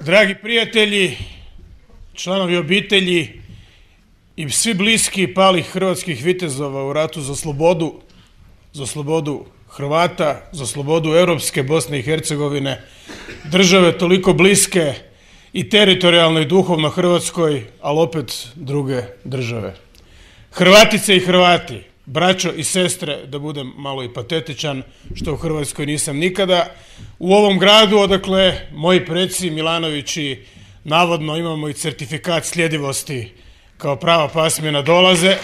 Dragi prijatelji, članovi obitelji i svi bliski palih hrvatskih vitezova u ratu za slobodu, za slobodu Hrvata, za slobodu europske Bosne i Hercegovine, države toliko bliske i teritorijalno i duhovno Hrvatskoj, ali opet druge države. Hrvatice i Hrvati, braćo i sestre, da budem malo i patetičan, što u Hrvatskoj nisam nikada, u ovom gradu odakle moji preci Milanovići navodno imamo i certifikat sljedivosti kao prava pasmina dolaze.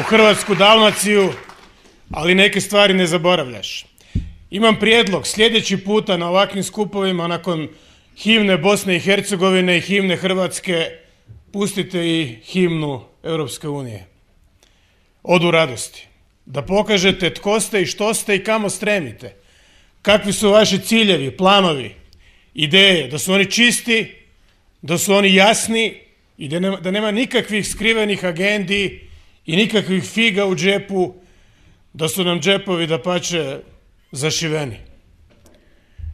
U Hrvatsku Dalmaciju, ali neke stvari ne zaboravljaš. Imam prijedlog sljedeći puta na ovakvim skupovima nakon himne Bosne i Hercegovine i himne Hrvatske pustite i himnu Europske unije. Odu radosti. Da pokažete tko ste i što ste i kamo stremite. Kakvi su vaši ciljevi, planovi, ideje. Da su oni čisti, da su oni jasni i da nema, da nema nikakvih skrivenih agendi i nikakvih figa u džepu. Da su nam džepovi da pače zašiveni.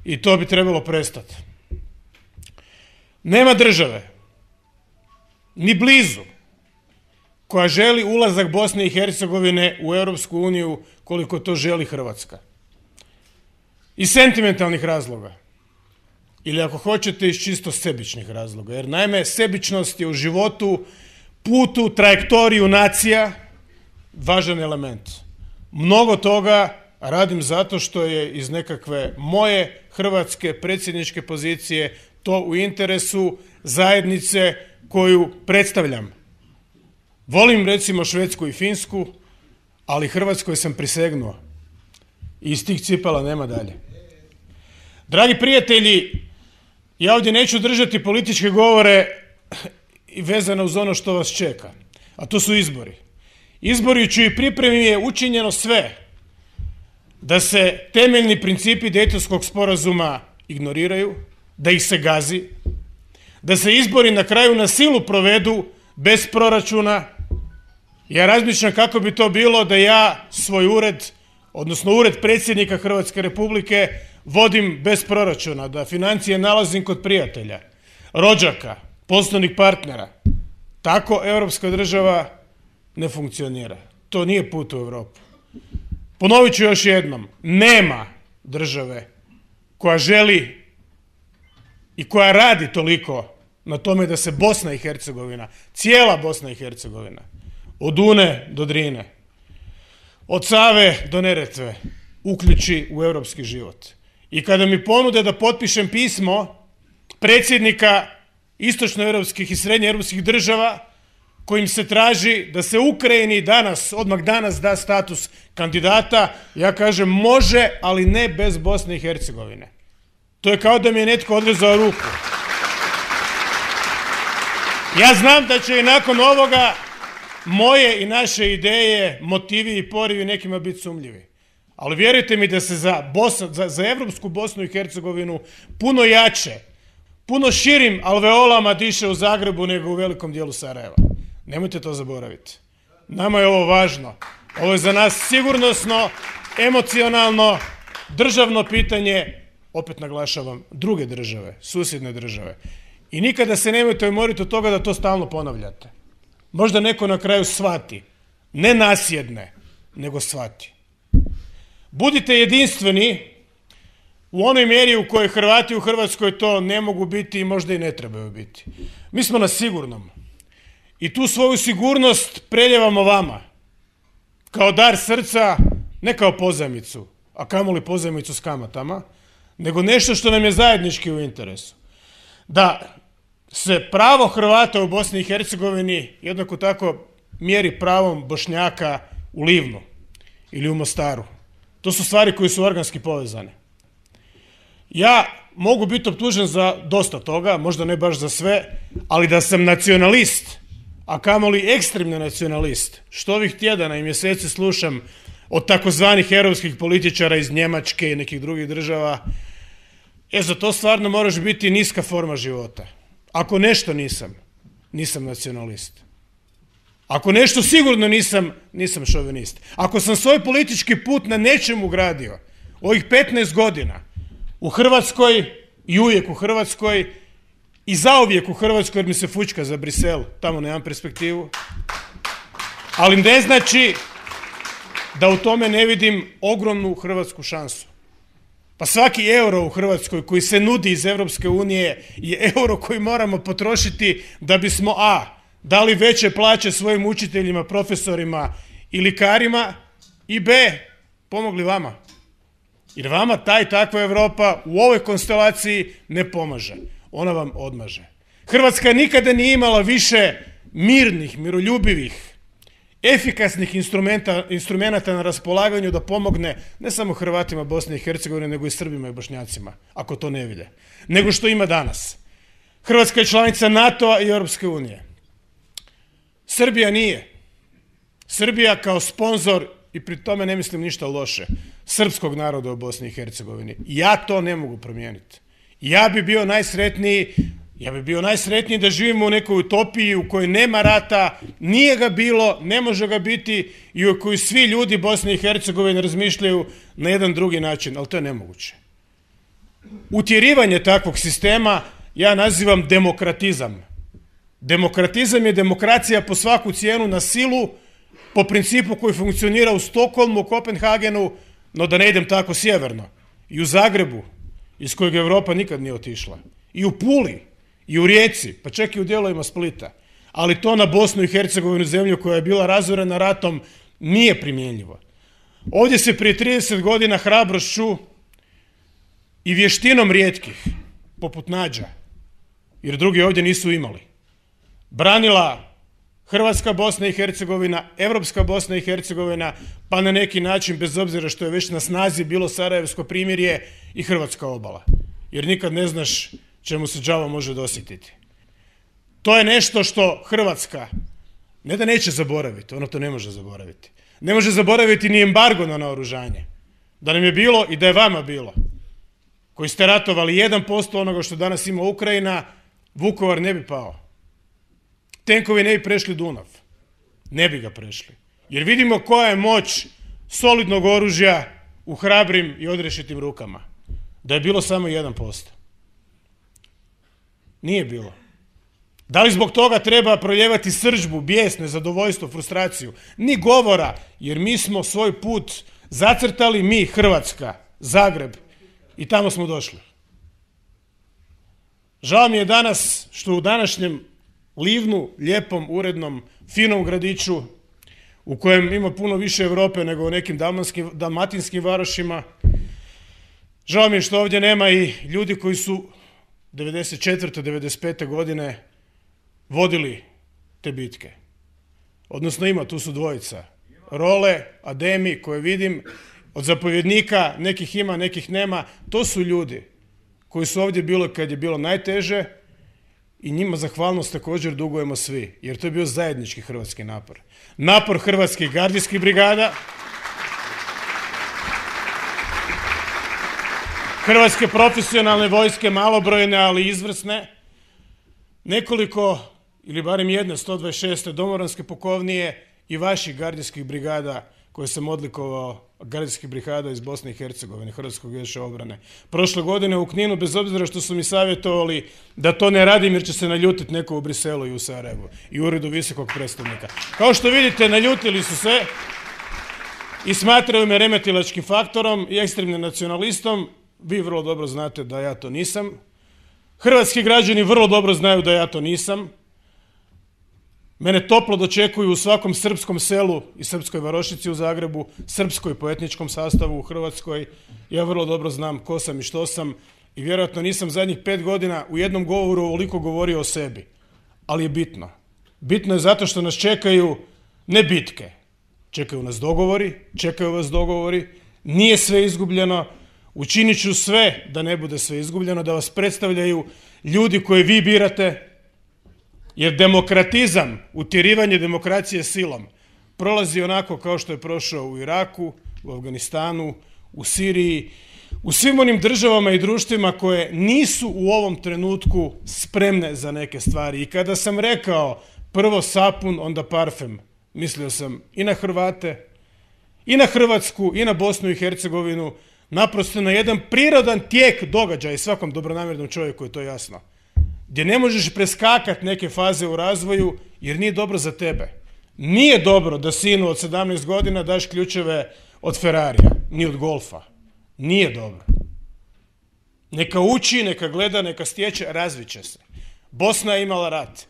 I to bi trebalo prestati. Nema države, ni blizu, koja želi ulazak Bosne i Hercegovine u Europsku uniju koliko to želi Hrvatska. Iz sentimentalnih razloga. Ili ako hoćete iz čisto sebičnih razloga. Jer naime sebičnost je u životu, putu, trajektoriju nacija važan element. Mnogo toga radim zato što je iz nekakve moje hrvatske predsjedničke pozicije to u interesu zajednice koju predstavljam. Volim recimo Švedsku i Finsku, ali Hrvatskoj sam prisegnuo. I iz tih cipala nema dalje. Dragi prijatelji, ja ovdje neću držati političke govore i vezano uz ono što vas čeka, a to su izbori. Izbori čiji pripremi je učinjeno sve da se temeljni principi Dejtonskog sporazuma ignoriraju, da ih se gazi, da se izbori na kraju na silu provedu bez proračuna. Ja razmišljam kako bi to bilo da ja svoj ured, odnosno ured predsjednika Hrvatske Republike vodim bez proračuna, da financije nalazim kod prijatelja, rođaka, poslovnih partnera. Tako europska država ne funkcionira. To nije put u Europu. Ponovit ću još jednom, nema države koja želi i koja radi toliko na tome da se Bosna i Hercegovina, cijela Bosna i Hercegovina, od Une do Drine, od Save do Neretve, uključi u europski život. I kada mi ponude da potpišem pismo predsjednika istočnoeuropskih i srednjeeuropskih država kojim se traži da se Ukrajini danas, odmah danas da status kandidata, ja kažem može, ali ne bez Bosne i Hercegovine. To je kao da mi je netko odrezao ruku. Ja znam da će i nakon ovoga moje i naše ideje, motivi i porivi nekima biti sumnjivi. Ali vjerujte mi da se za, Bosna, za, za Evropsku Bosnu i Hercegovinu puno jače, puno širim alveolama diše u Zagrebu nego u velikom dijelu Sarajeva. Nemojte to zaboraviti. Nama je ovo važno. Ovo je za nas sigurnosno, emocionalno, državno pitanje, opet naglašavam, druge države, susjedne države. I nikada se nemojte umoriti od toga da to stalno ponavljate. Možda neko na kraju shvati. Ne nasjedne, nego shvati. Budite jedinstveni u onoj mjeri u kojoj Hrvati u Hrvatskoj to ne mogu biti i možda i ne trebaju biti. Mi smo na sigurnom. I tu svoju sigurnost preljevamo vama. Kao dar srca, ne kao pozajmicu, a kamoli pozajmicu s kamatama, nego nešto što nam je zajednički u interesu. Da se pravo Hrvata u Bosni i Hercegovini jednako tako mjeri pravom Bošnjaka u Livnu ili u Mostaru. To su stvari koje su organski povezane. Ja mogu biti optužen za dosta toga, možda ne baš za sve, ali da sam nacionalist, a kamoli ekstremni nacionalist, što ovih tjedana i mjeseci slušam od takozvanih europskih političara iz Njemačke i nekih drugih država, e za to stvarno moraš biti niska forma života. Ako nešto nisam, nisam nacionalist. Ako nešto sigurno nisam, nisam šovinist. Ako sam svoj politički put na nečemu gradio, ovih 15 godina, U Hrvatskoj i uvijek u Hrvatskoj i zauvijek u Hrvatskoj jer mi se fučka za Brisel, tamo nemam perspektivu. Ali ne znači da u tome ne vidim ogromnu hrvatsku šansu. Pa svaki euro u Hrvatskoj koji se nudi iz Europske unije je euro koji moramo potrošiti da bismo a. dali veće plaće svojim učiteljima, profesorima i likarima i b. pomogli vama. Jer vama ta i takva Europa u ovoj konstelaciji ne pomaže. Ona vam odmaže. Hrvatska nikada nije imala više mirnih, miroljubivih, efikasnih instrumenata na raspolaganju da pomogne ne samo Hrvatima Bosne i Hercegovine nego i Srbima i Bošnjacima, ako to ne vide, nego što ima danas. Hrvatska je članica NATO-a i Europske unije. Srbija nije. Srbija kao sponzor, i pri tome ne mislim ništa loše, srpskog naroda u Bosni i Hercegovini. Ja to ne mogu promijeniti. Ja bi bio najsretniji ja bih bio najsretniji da živimo u nekoj utopiji u kojoj nema rata, nije ga bilo, ne može ga biti i u kojoj svi ljudi Bosne i Hercegovine razmišljaju na jedan drugi način, ali to je nemoguće. Utjerivanje takvog sistema ja nazivam demokratizam. Demokratizam je demokracija po svaku cijenu na silu, po principu koji funkcionira u Stokholmu, u Kopenhagenu, no da ne idem tako sjeverno. I u Zagrebu, iz kojeg Europa nikad nije otišla. I u Puli, i u Rijeci, pa čak i u dijelovima Splita. Ali to na Bosnu i Hercegovinu, zemlju koja je bila razorena ratom, nije primjenjivo. Ovdje se prije 30 godina hrabrošću i vještinom rijetkih, poput Nađa, jer drugi ovdje nisu imali, branila Hrvatska Bosna i Hercegovina, Europska Bosna i Hercegovina, pa na neki način, bez obzira što je već na snazi bilo Sarajevsko primirje i Hrvatska obala. Jer nikad ne znaš čemu se đavo može dosjetiti. To je nešto što Hrvatska ne da neće zaboraviti, ona to ne može zaboraviti. Ne može zaboraviti ni embargo na naoružanje. Da nam je bilo i da je vama bilo, koji ste ratovali 1% onoga što danas ima Ukrajina, Vukovar ne bi pao. Tenkovi ne bi prešli Dunav. Ne bi ga prešli. Jer vidimo koja je moć solidnog oružja u hrabrim i odrešitim rukama. Da je bilo samo 1%. Nije bilo. Da li zbog toga treba proljevati sržbu, bijes, nezadovoljstvo, frustraciju? Ni govora, jer mi smo svoj put zacrtali mi, Hrvatska, Zagreb i tamo smo došli. Žao mi je danas što u današnjem livnu, lijepom, urednom, finom gradiću u kojem ima puno više Europe nego u nekim dalmatinskim varošima. Žao mi je što ovdje nema i ljudi koji su 94. 95. godine vodili te bitke. Odnosno ima, tu su dvojica. Role, Ademi koje vidim, od zapovjednika, nekih ima, nekih nema. To su ljudi koji su ovdje bilo kad je bilo najteže i njima zahvalnost također dugujemo svi, jer to je bio zajednički hrvatski napor. Napor hrvatskih gardijskih brigada, Hrvatske profesionalne vojske, malobrojne ali izvrsne, nekoliko ili barem jedne 126. domoranske pukovnije i vaših gardijskih brigada koje sam odlikovao, gardijskih brigada iz Bosne i Hercegovine, Hrvatskog vijeća obrane. Prošle godine u Kninu, bez obzira što su mi savjetovali da to ne radim jer će se naljutiti neko u Briselu i u Sarajevu i u uredu visokog predstavnika. Kao što vidite, naljutili su se i smatraju me remetilačkim faktorom i ekstremnim nacionalistom vi vrlo dobro znate da ja to nisam. Hrvatski građani vrlo dobro znaju da ja to nisam. Mene toplo dočekuju u svakom srpskom selu i srpskoj varošici u Zagrebu, srpskoj po etničkom sastavu u Hrvatskoj. Ja vrlo dobro znam ko sam i što sam i vjerojatno nisam zadnjih pet godina u jednom govoru ovoliko govorio o sebi. Ali je bitno. Bitno je zato što nas čekaju ne bitke. Čekaju nas dogovori, čekaju vas dogovori. Nije sve izgubljeno. Učinit ću sve da ne bude sve izgubljeno, da vas predstavljaju ljudi koje vi birate, jer demokratizam, utjerivanje demokracije silom, prolazi onako kao što je prošao u Iraku, u Afganistanu, u Siriji, u svim onim državama i društvima koje nisu u ovom trenutku spremne za neke stvari. I kada sam rekao prvo sapun, onda parfem, mislio sam i na Hrvate, i na Hrvatsku, i na Bosnu i Hercegovinu, naprosto na jedan prirodan tijek događaja i svakom dobronamjernom čovjeku je to jasno. Gdje ne možeš preskakati neke faze u razvoju jer nije dobro za tebe. Nije dobro da sinu od 17 godina daš ključeve od Ferrarija, ni od golfa. Nije dobro. Neka uči, neka gleda, neka stječe, razviće se. Bosna je imala rat.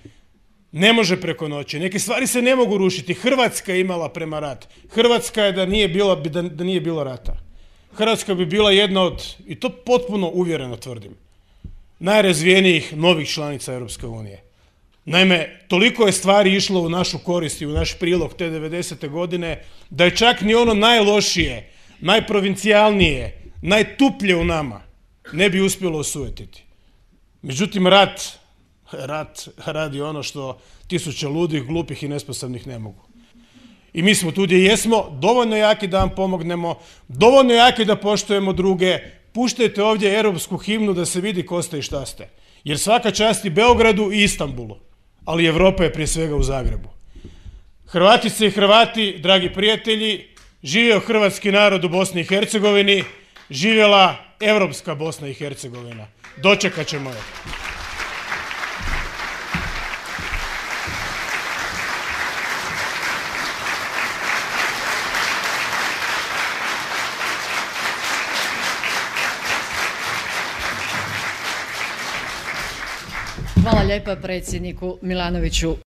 Ne može preko noći. Neke stvari se ne mogu rušiti. Hrvatska je imala prema rat. Hrvatska je da nije bilo, da, da nije bilo rata. Hrvatska bi bila jedna od, i to potpuno uvjereno tvrdim, najrazvijenijih novih članica Europske unije. Naime, toliko je stvari išlo u našu korist i u naš prilog te 90. godine da je čak ni ono najlošije, najprovincijalnije, najtuplje u nama ne bi uspjelo osujetiti. Međutim, rat, rat radi ono što tisuće ludih, glupih i nesposobnih ne mogu. I mi smo tu gdje jesmo, dovoljno jaki da vam pomognemo, dovoljno jaki da poštujemo druge. Puštajte ovdje europsku himnu da se vidi ko ste i šta ste. Jer svaka čast i Beogradu i Istanbulu. Ali Europa je prije svega u Zagrebu. Hrvatice i Hrvati, dragi prijatelji, živio hrvatski narod u Bosni i Hercegovini, živjela europska Bosna i Hercegovina. Dočekat ćemo je. Hvala lijepa predsjedniku Milanoviću.